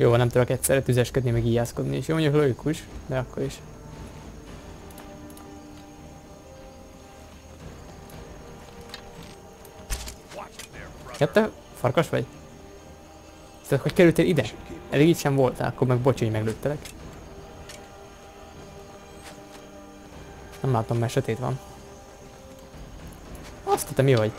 Jó, nem tudok egyszerre tüzeskedni, meg íjászkodni is. Jó, mondjuk logikus, de akkor is. Ja, te farkas vagy? Szóval, hogy kerültél ide? Elég itt sem voltál, akkor meg bocs, hogy meglőttelek. Nem látom, mert sötét van. Azt te mi vagy?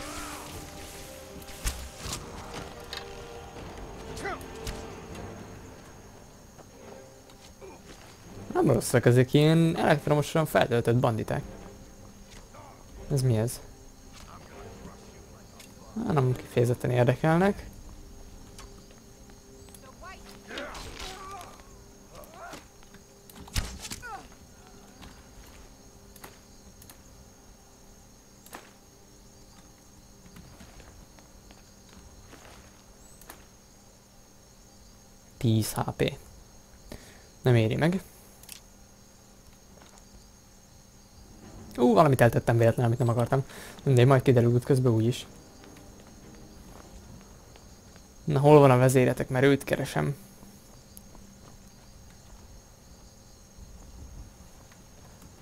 Nem rosszak ezek ilyen elektromosan feltöltött banditák. Ez mi ez? Há, nem kifejezetten érdekelnek. Tíz HP. Nem éri meg. Ú, valamit eltettem véletlenül, amit nem akartam. Mindegy, majd kiderül útközben úgyis. Na, hol van a vezéretek, mert őt keresem.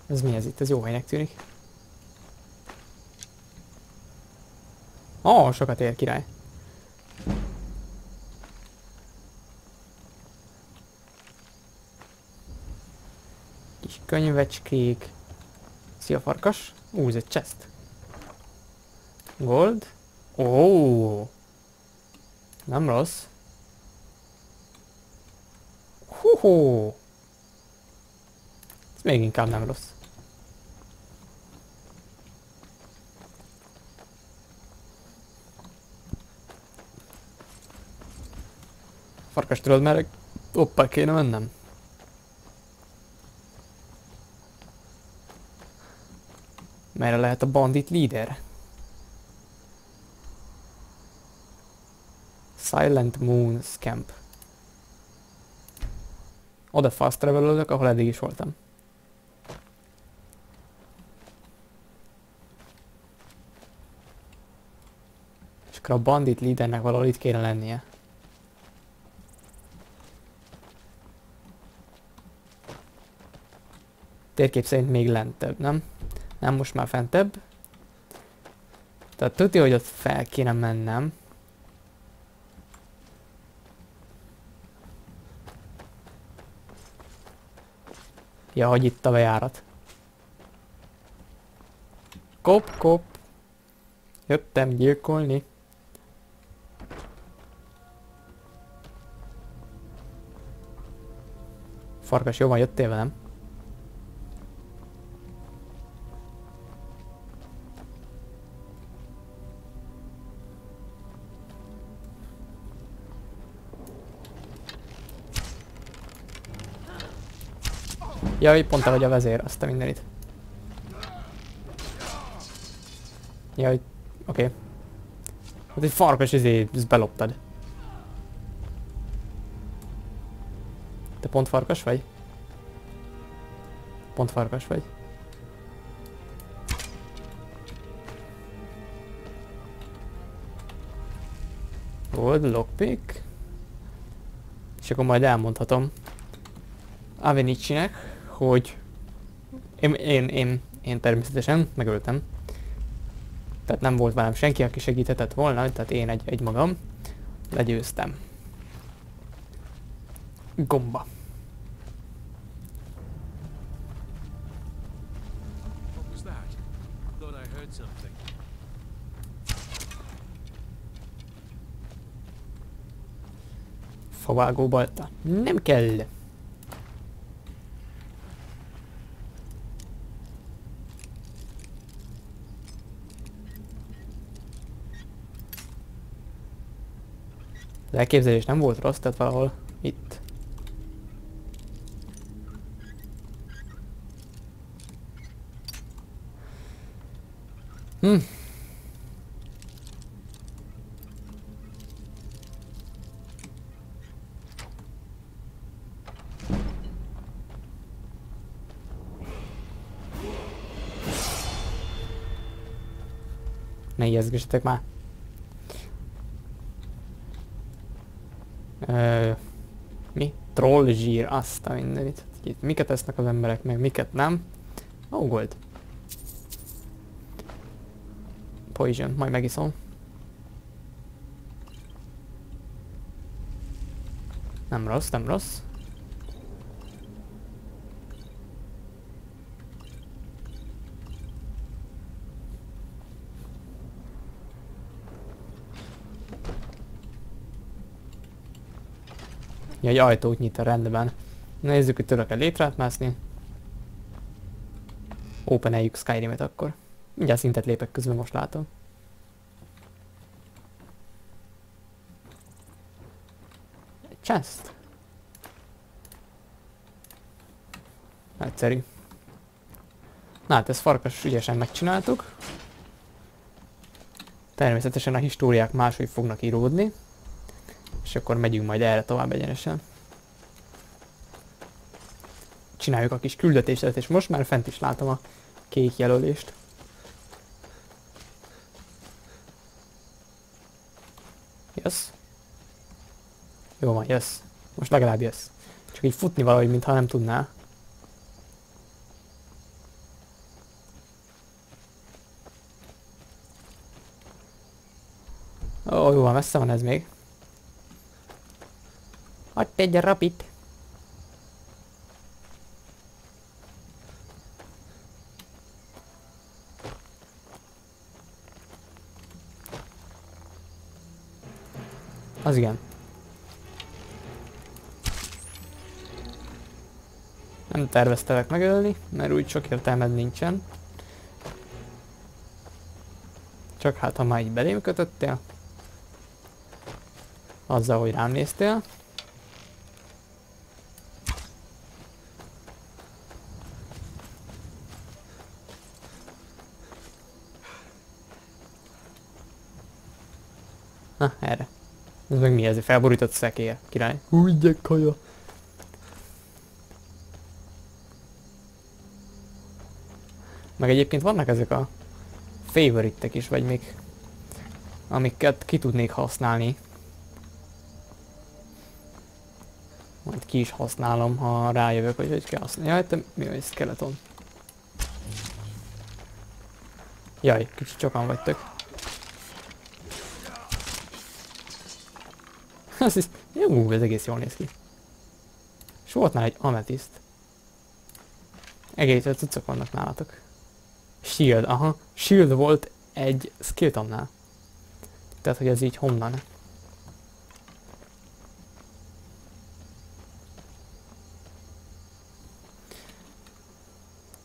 Ez mi ez itt? Ez jó helynek tűnik. Ó, oh, sokat ér király. Kis könyvecskék. Szia farkas. Ú, ez egy chest. Gold. Ó. Nem rossz. Hú, Ez még inkább nem rossz. Farkas tudod, mert oppá kéne mennem. Merre lehet a bandit leader? Silent Moon Scamp. Oda fast travelölök, ahol eddig is voltam. És akkor a bandit leadernek valahol itt kéne lennie. Térkép szerint még lentebb, nem? Nem, most már fentebb. Tehát tudja, hogy ott fel kéne mennem. Ja, hogy itt a bejárat. Kop, kop. Jöttem gyilkolni. Farkas, jó van, jöttél velem? Jaj, pont te vagy a vezér, azt a mindenit. Jaj, oké. Okay. Hát egy farkas izé, ezt beloptad. Te pont farkas vagy? Pont farkas vagy. Gold lockpick. És akkor majd elmondhatom Avenicinek, hogy én, én, én, én természetesen megöltem. Tehát nem volt velem senki, aki segíthetett volna, tehát én egy, egy magam legyőztem. Gomba. Favágó balta. Nem kell. Elképzelés nem volt rossz, tehát valahol itt. Hm. Ne ijeszgessetek már. Troll zsír, azt a mindenit. Itt miket esznek az emberek, meg miket nem. Ó, oh, gold. Poison, majd megiszom. Nem rossz, nem rossz. Ja, egy ajtót nyit a rendben. Nézzük, hogy tudok-e létrát mászni. Open-eljük Skyrim-et akkor. Mindjárt szintet lépek közben, most látom. Egy chest. Egyszerű. Na hát ezt farkas ügyesen megcsináltuk. Természetesen a históriák máshogy fognak íródni. És akkor megyünk majd erre tovább egyenesen. Csináljuk a kis küldetést, és most már fent is látom a kék jelölést. Jössz? Jó van, jössz. Most legalább jössz. Csak így futni valahogy, mintha nem tudnál. Ó, jó van, messze van ez még. Hadd egy rapid. Az igen. Nem terveztelek megölni, mert úgy sok értelmed nincsen. Csak hát, ha már így belém kötöttél, azzal, hogy rám néztél, Na, erre. Ez meg mi ez? Felborított szekély. Király. Úgy, de kaja. Meg egyébként vannak ezek a favoritek is, vagy még amiket ki tudnék használni. Majd ki is használom, ha rájövök, hogy hogy kell használni. Jaj, te mi a skeleton? Jaj, kicsit sokan vagytok. Ez, is, jó, ez egész jól néz ki. És volt már egy ametiszt. Egész cuccok vannak nálatok. Shield, aha. Shield volt egy skilltamnál. Tehát, hogy ez így honnan.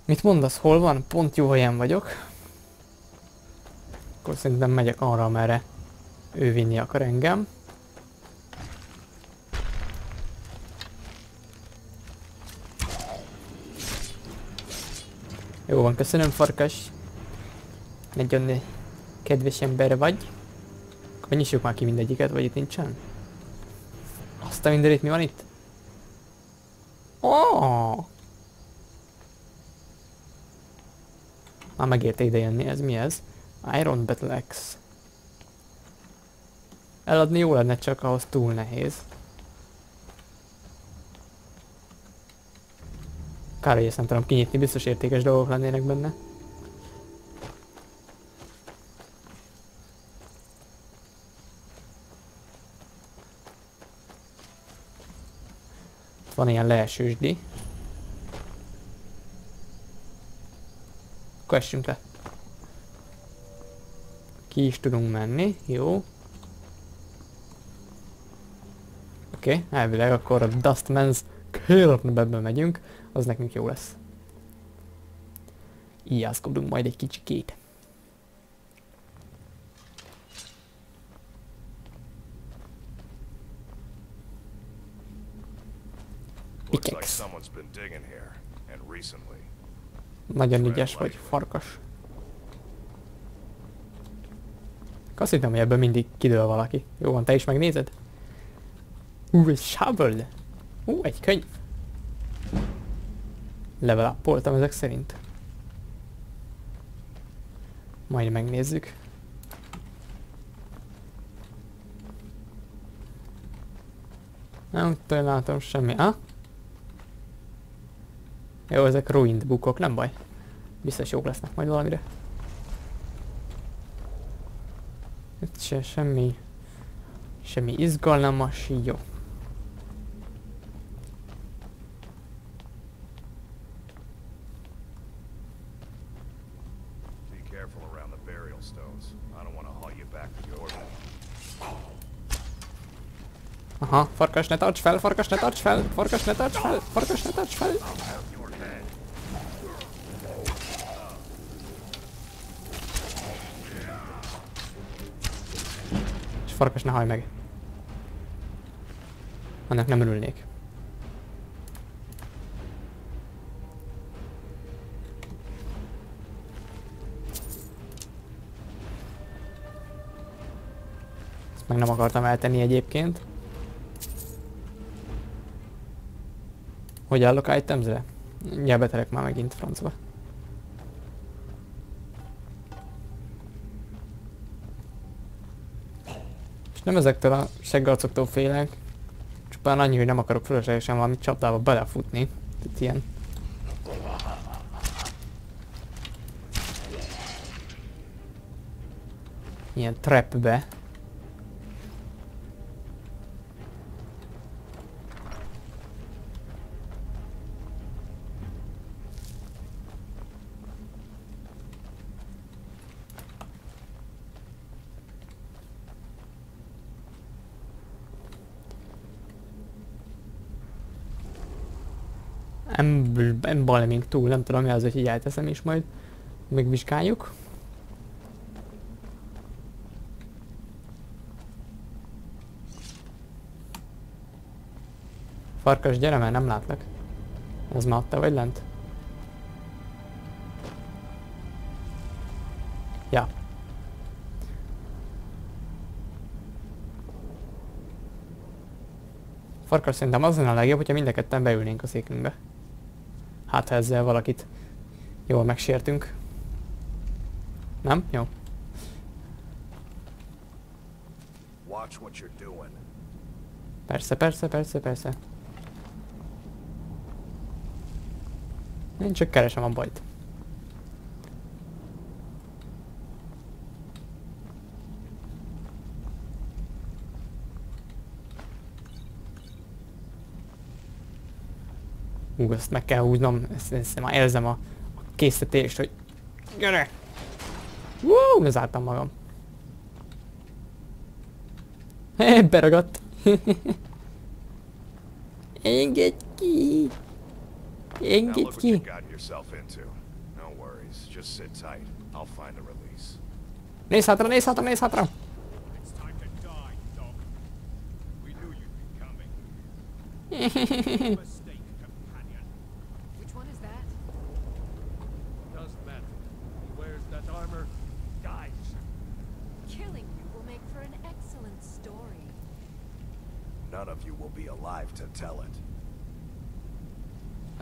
Mit mondasz, hol van? Pont jó helyen vagyok. Akkor szerintem megyek arra, merre ő vinni akar engem. Jó van, köszönöm farkas. Nagyon kedves ember vagy. Akkor nyissuk már ki mindegyiket, vagy itt nincsen? Azt a mindenit mi van itt? Oh! Már megérte ide jönni, ez mi ez? Iron Battle Axe. Eladni jó lenne, csak ahhoz túl nehéz. Kár, hogy ezt nem tudom kinyitni, biztos értékes dolgok lennének benne. Van ilyen leesősdi. Akkor essünk le. Ki is tudunk menni, jó. Oké, okay, elvileg akkor a Dustman's Kérlapnebbe megyünk az nekünk jó lesz. Íjászkodunk majd egy kicsikét. Pickaxe. Nagyon ügyes vagy, farkas. Azt hittem, hogy ebben mindig kidől valaki. Jó van, te is megnézed? Ú, egy shovel! Ú, egy könyv! level up ezek szerint. Majd megnézzük. Nem tudom, látom semmi. Ah? Jó, ezek ruined bukok, nem baj. Biztos jók lesznek majd valamire. Itt se semmi... Semmi izgalmas, jó. Aha, farkas ne tarts fel, farkas ne tarts fel, farkas ne tarts fel, farkas ne tarts fel. És farkas ne haj meg. Annak nem örülnék. Ezt meg nem akartam eltenni egyébként. Hogy állok itemzre? Ja, beterek már megint francba. És nem ezektől a seggarcoktól félek, csupán annyi, hogy nem akarok fölöslegesen valami csapdába belefutni. Itt ilyen. Ilyen trapbe. Embalming túl, nem tudom mi az, hogy így elteszem is majd. Megvizsgáljuk. Farkas, gyere, mert nem látlak. Az már ott te vagy lent? Ja. Farkas szerintem az lenne a legjobb, hogyha mind a beülnénk a székünkbe. Hát ha ezzel valakit jól megsértünk. Nem? Jó. Persze, persze, persze, persze. Én csak keresem a bajt. Ú, ezt meg kell húznom, ezt, ezt már érzem a, a készítést, hogy gyere! Woo, lezártam magam. Hé, beragadt. Engedj ki! Engedj ki! Nézz hátra, nézz hátra, nézz hátra!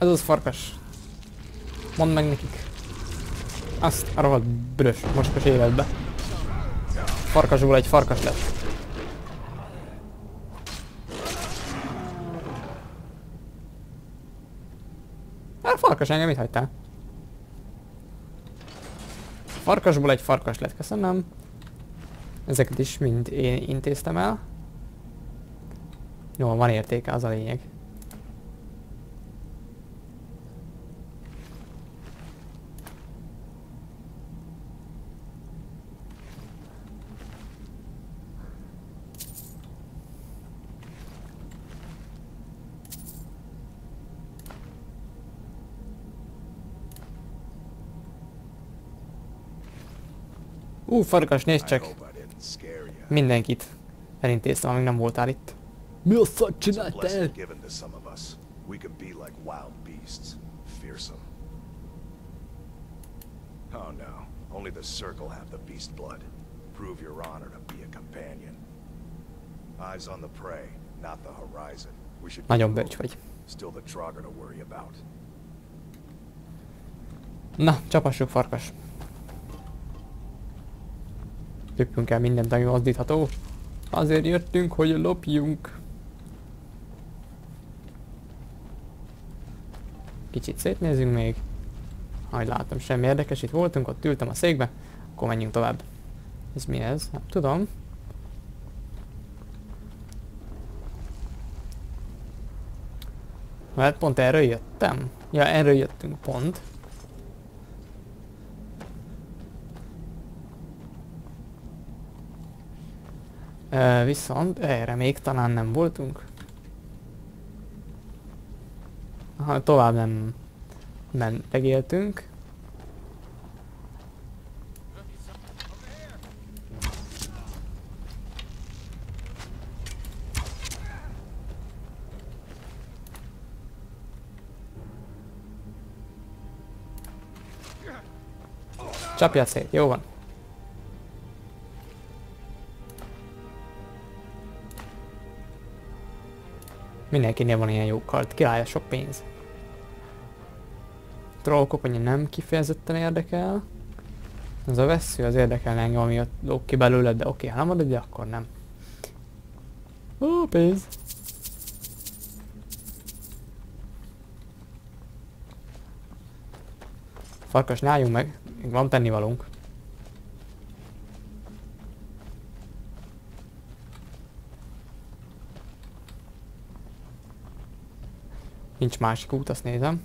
Ez az farkas. Mondd meg nekik. Azt a rohadt büdös, mocskos életbe. Farkasból egy farkas lett. Hát farkas engem mit hagytál? Farkasból egy farkas lett, köszönöm. Ezeket is mind én intéztem el. Jó, van értéke, az a lényeg. Ú, farkas, nézd csak! Mindenkit elintéztem, amíg nem voltál itt. Mi a a csináltál? We can be like wild beasts, fearsome. Oh no, only the Circle have the beast blood. Prove your honor to be a companion. Eyes on the prey, not the horizon. We should Nagyon bölcs vagy. Still the Trogger to worry about. Na, csapassuk farkas. Lopjunk el mindent, ami mozdítható. Azért jöttünk, hogy lopjunk. Kicsit szétnézünk még. Ahogy látom, semmi érdekes. Itt voltunk, ott ültem a székbe. Akkor menjünk tovább. Ez mi ez? Nem tudom. Hát pont erről jöttem. Ja, erről jöttünk pont. Viszont erre még talán nem voltunk. Ha tovább nem mentegéltünk. Csapja szét, jó van. Mindenkinél van ilyen jó kart, király, sok pénz. Troll koponya nem kifejezetten érdekel. Ez a vesző az érdekel engem, ami ott lóg ki belőle, de oké, ha nem adod, akkor nem. Ó, pénz. Farkas, ne meg, még van tennivalónk. Nincs másik út, azt nézem.